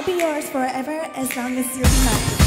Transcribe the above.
I'll be yours forever as long as you're mine.